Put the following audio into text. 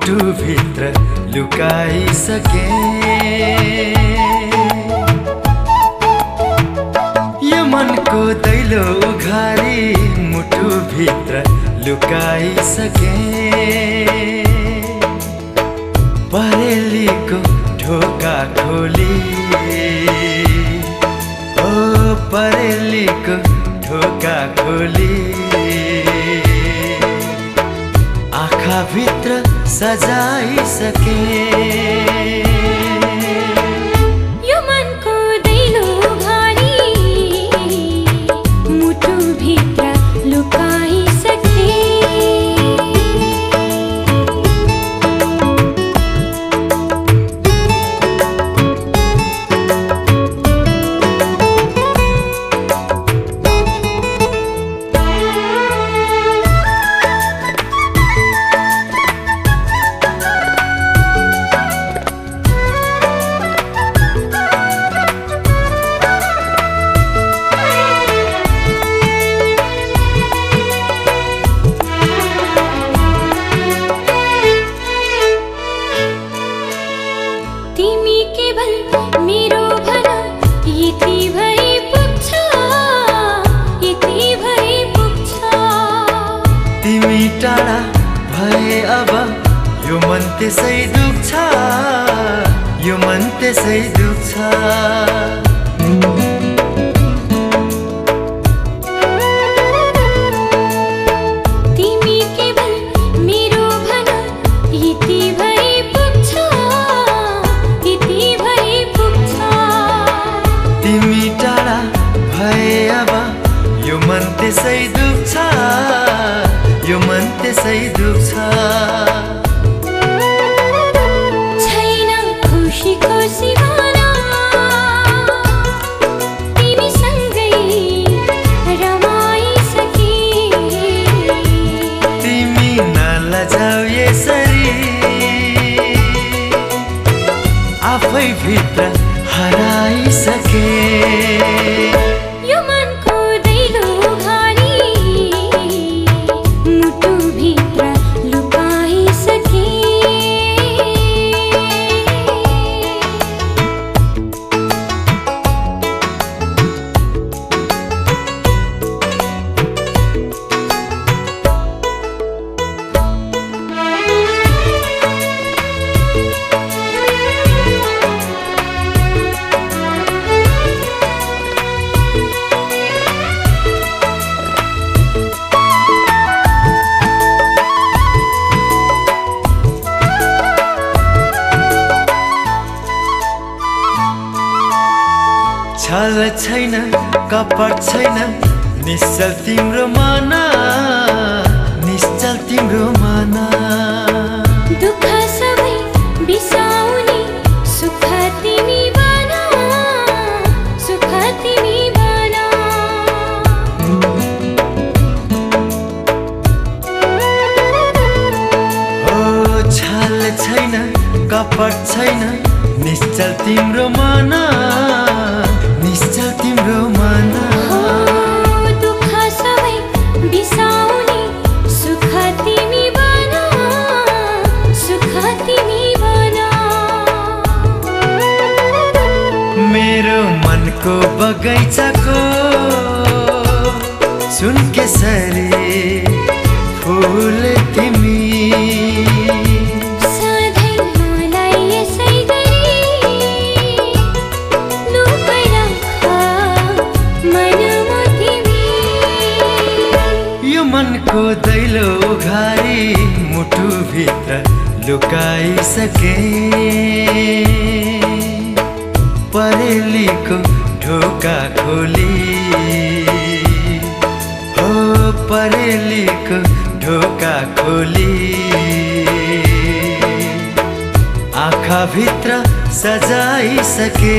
मुटुभित्र लुकाइसके। यो मनको दैलो उघारी मुटुभित्र लुकाइसके। परेलीको ढोका खोली। ओ परेलीको ढोका खोली। आँखाभित्र सजाइसके तिमी टाढा भए अब यो मन त्यसै दुख्छ यो मन त्यसै दुख्छ। दुख्छ यो मन त्यसै दुख्छ छैन खुसीको सिमाना। तिमीसँगै रमाइसके। तिमी नलजाऊ यसरी। आफै भित्र हराइसके छल छैन कपट छैन निश्चल तिम्रो मन निश्चल तिम्रो मन। दुःख सबै बिसाउने सुख तिमी बना सुख तिमी बना। हो छल छैन कपट छैन निश्चल तिम्रो मन। मेरो मनको बगैँचाको सुन केसरी फुल तिमी। मनको दैलो उघारी मुटुभित्र लुकाइसके। परेलीको ढोका खोली। हो परेलीको ढोका खोली। आँखाभित्र सजाइसके।